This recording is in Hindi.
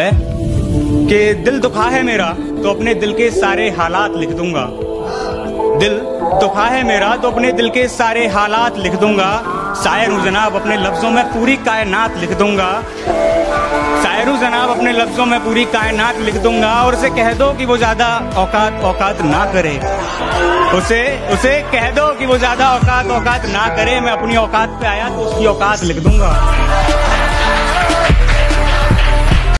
है? कि दिल दुखा है मेरा तो अपने दिल के सारे हालात लिख दूँगा। दिल दुखा है मेरा तो अपने दिल के सारे हालात लिख दूँगा। शायर हूँ जनाब, अपने लफ्जों में पूरी कायनात लिख दूँगा। शायर हूँ जनाब, अपने लफ्जों में पूरी कायनात लिख दूँगा और उसे कह दो कि वो ज़्यादा औकात औकात ना करे। उसे उसे कह दो कि वो ज़्यादा औकात औकात ना करे। मैं अपनी औकात पे आया तो उसकी औकात लिख दूँगा।